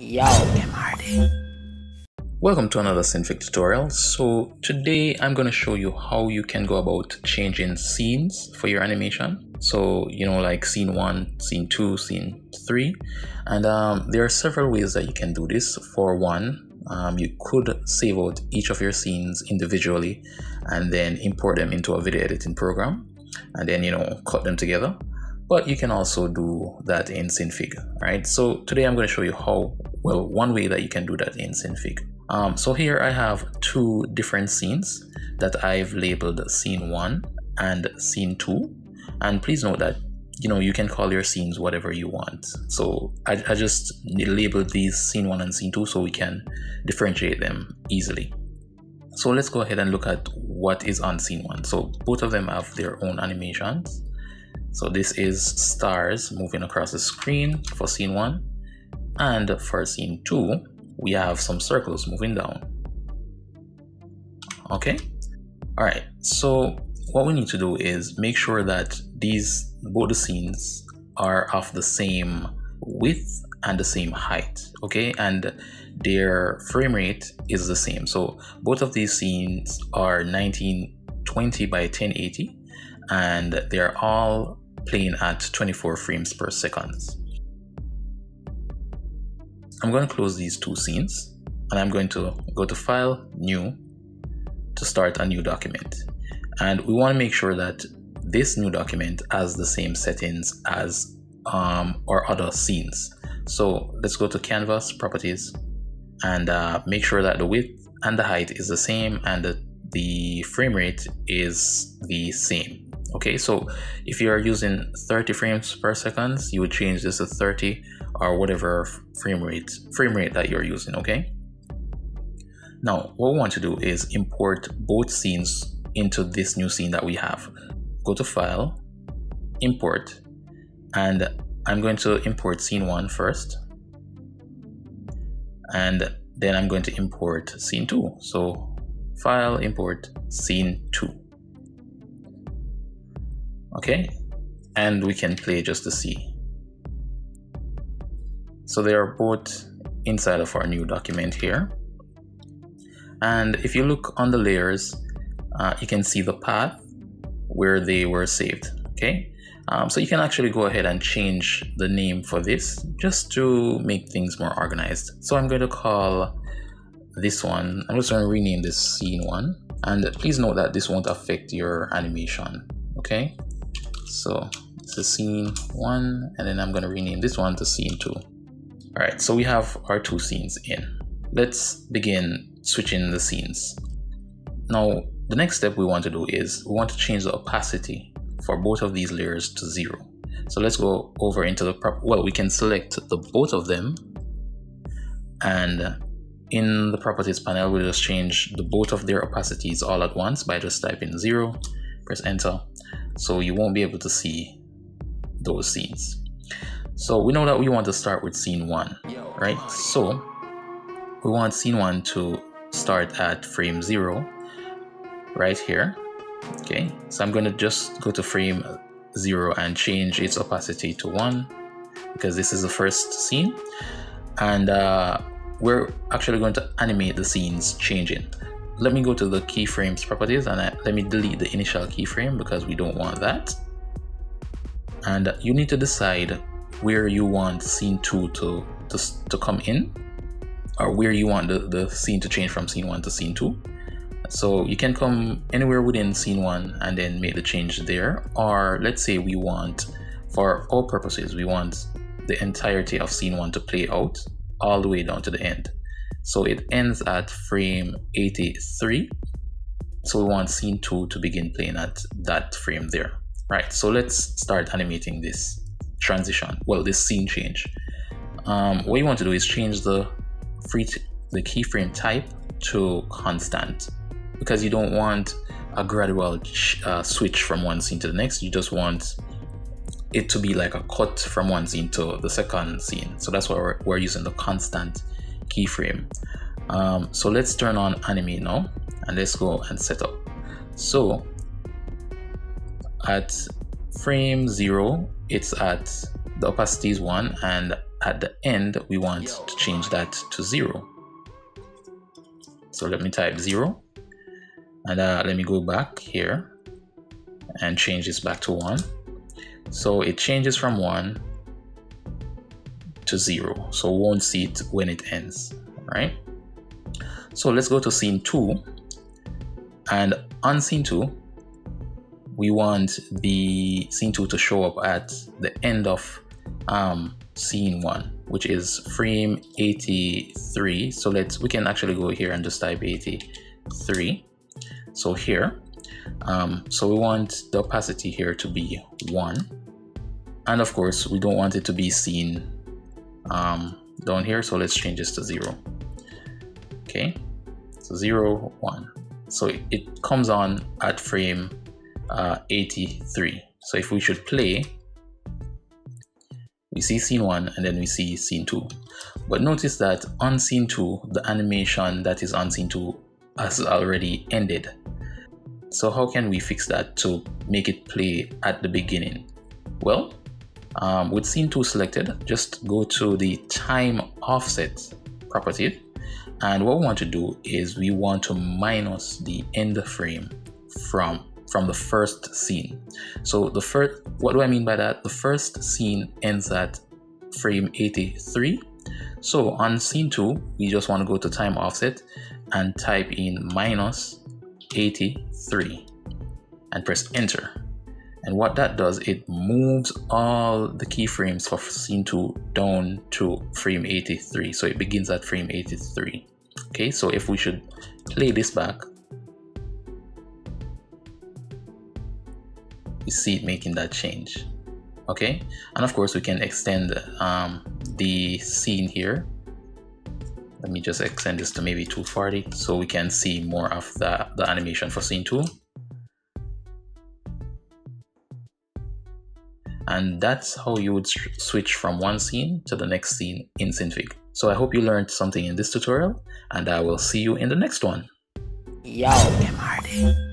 Yo, MRD. Welcome to another Synfig tutorial. So today I'm going to show you how you can go about changing scenes for your animation. So, you know, like scene one, scene two, scene three. And um, there are several ways that you can do this. For one, um, you could save out each of your scenes individually and then import them into a video editing program and then, you know, cut them together but you can also do that in Synfig, right? So today I'm going to show you how, well, one way that you can do that in Synfig. Um, so here I have two different scenes that I've labeled scene one and scene two. And please note that, you know, you can call your scenes whatever you want. So I, I just labeled these scene one and scene two so we can differentiate them easily. So let's go ahead and look at what is on scene one. So both of them have their own animations. So this is stars moving across the screen for scene one. And for scene two, we have some circles moving down. Okay. All right. So what we need to do is make sure that these both the scenes are of the same width and the same height. Okay. And their frame rate is the same. So both of these scenes are 1920 by 1080 and they're all playing at 24 frames per second. I'm going to close these two scenes and I'm going to go to File, New, to start a new document. And we want to make sure that this new document has the same settings as um, our other scenes. So let's go to Canvas, Properties, and uh, make sure that the width and the height is the same and the, the frame rate is the same okay so if you are using 30 frames per second you would change this to 30 or whatever frame rate frame rate that you're using okay? Now what we want to do is import both scenes into this new scene that we have. Go to file import and I'm going to import scene one first and then I'm going to import scene two. So file import scene two okay? And we can play just to see. So they are both inside of our new document here. And if you look on the layers uh, you can see the path where they were saved okay? Um, so you can actually go ahead and change the name for this just to make things more organized. So I'm going to call this one I'm just going to rename this scene one. And please note that this won't affect your animation okay so this is scene one, and then I'm gonna rename this one to scene two. All right, so we have our two scenes in. Let's begin switching the scenes. Now, the next step we want to do is we want to change the opacity for both of these layers to zero. So let's go over into the, prop well, we can select the both of them and in the properties panel, we'll just change the both of their opacities all at once by just typing zero, press enter, so you won't be able to see those scenes. So we know that we want to start with scene one, right? So we want scene one to start at frame zero right here. Okay, so I'm going to just go to frame zero and change its opacity to one because this is the first scene. And uh, we're actually going to animate the scenes changing let me go to the keyframes properties and I, let me delete the initial keyframe because we don't want that. And you need to decide where you want scene 2 to, to, to come in or where you want the, the scene to change from scene 1 to scene 2. So you can come anywhere within scene 1 and then make the change there or let's say we want for all purposes we want the entirety of scene 1 to play out all the way down to the end. So it ends at frame 83. So we want scene 2 to begin playing at that frame there. Right, so let's start animating this transition, well, this scene change. Um, what you want to do is change the free the keyframe type to constant because you don't want a gradual uh, switch from one scene to the next. You just want it to be like a cut from one scene to the second scene. So that's why we're, we're using the constant keyframe. Um, so let's turn on animate now and let's go and set up. So at frame zero, it's at the opacity is one and at the end we want to change that to zero so let me type zero and uh, let me go back here and change this back to one so it changes from one to zero so we won't see it when it ends right so let's go to scene two and on scene two we want the scene two to show up at the end of um, scene one, which is frame 83. So let's, we can actually go here and just type 83. So here, um, so we want the opacity here to be one. And of course, we don't want it to be seen um, down here. So let's change this to zero. Okay, so zero, one. So it comes on at frame uh, 83. So if we should play, we see scene 1 and then we see scene 2. But notice that on scene 2, the animation that is on scene 2 has already ended. So how can we fix that to make it play at the beginning? Well, um, with scene 2 selected, just go to the time offset property and what we want to do is we want to minus the end frame from from the first scene. So the first, what do I mean by that? The first scene ends at frame 83. So on scene two, we just want to go to time offset and type in minus 83 and press enter. And what that does, it moves all the keyframes for scene 2 down to frame 83. So it begins at frame 83. Okay, so if we should play this back, we see it making that change okay and of course we can extend um, the scene here let me just extend this to maybe 240 so we can see more of the, the animation for scene 2 and that's how you would switch from one scene to the next scene in Synfig. So I hope you learned something in this tutorial and I will see you in the next one. Yo, MRD.